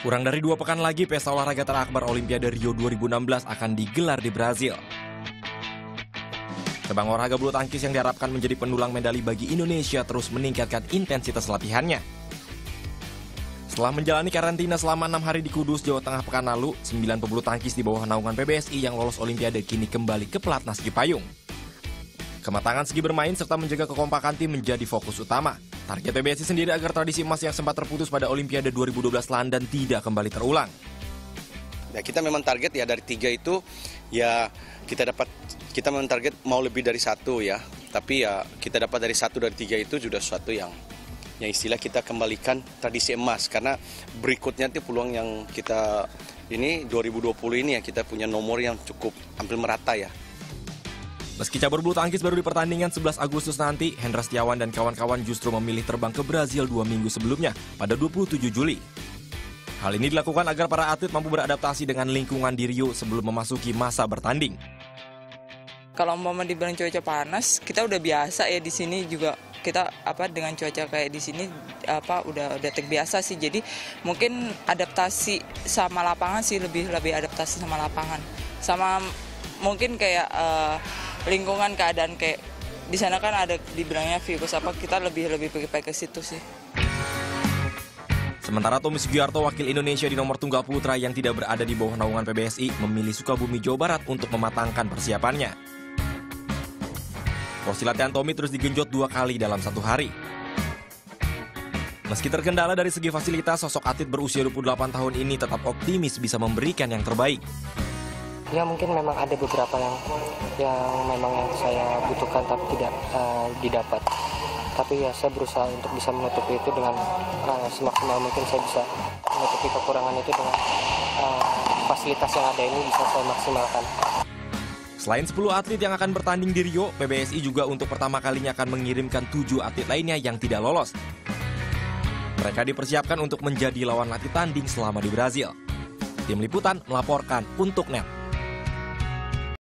Kurang dari dua pekan lagi, pesta olahraga terakbar Olimpiade Rio 2016 akan digelar di Brazil. Cabang olahraga bulu tangkis yang diharapkan menjadi pendulang medali bagi Indonesia terus meningkatkan intensitas latihannya. Setelah menjalani karantina selama enam hari di Kudus, Jawa Tengah pekan lalu, 9 pebulu tangkis di bawah naungan PBSI yang lolos Olimpiade kini kembali ke pelatnas Cipayung. Kematangan segi bermain serta menjaga kekompakan tim menjadi fokus utama. Target PBSI sendiri agar tradisi emas yang sempat terputus pada Olimpiade 2012 London tidak kembali terulang. Ya, kita memang target ya dari tiga itu ya kita dapat kita memang target mau lebih dari satu ya. Tapi ya kita dapat dari satu dari tiga itu sudah sesuatu yang yang istilah kita kembalikan tradisi emas karena berikutnya itu peluang yang kita ini 2020 ini ya kita punya nomor yang cukup hampir merata ya. Meski cabur bulu tangkis baru di pertandingan 11 Agustus nanti, Hendra Setiawan dan kawan-kawan justru memilih terbang ke Brazil dua minggu sebelumnya pada 27 Juli. Hal ini dilakukan agar para atlet mampu beradaptasi dengan lingkungan di Rio sebelum memasuki masa bertanding. Kalau umpama dibilang cuaca panas, kita udah biasa ya di sini juga kita apa dengan cuaca kayak di sini apa udah udah terbiasa sih. Jadi mungkin adaptasi sama lapangan sih lebih lebih adaptasi sama lapangan. Sama mungkin kayak uh, lingkungan keadaan kayak di sana kan ada dibilangnya virus apa kita lebih lebih pakai ke situ sih. Sementara Tommy Sugiarto, wakil Indonesia di nomor tunggal putra yang tidak berada di bawah naungan PBSI, memilih Sukabumi, Jawa Barat untuk mematangkan persiapannya. Porsi latihan Tommy terus digenjot dua kali dalam satu hari. Meski terkendala dari segi fasilitas, sosok atlet berusia 28 tahun ini tetap optimis bisa memberikan yang terbaik ya mungkin memang ada beberapa yang yang memang yang saya butuhkan tapi tidak uh, didapat tapi ya saya berusaha untuk bisa menutupi itu dengan uh, semaksimal mungkin saya bisa menutupi kekurangan itu dengan uh, fasilitas yang ada ini bisa saya maksimalkan. Selain 10 atlet yang akan bertanding di Rio, PBSI juga untuk pertama kalinya akan mengirimkan 7 atlet lainnya yang tidak lolos. Mereka dipersiapkan untuk menjadi lawan latih tanding selama di Brazil. Tim Liputan melaporkan untuk NET.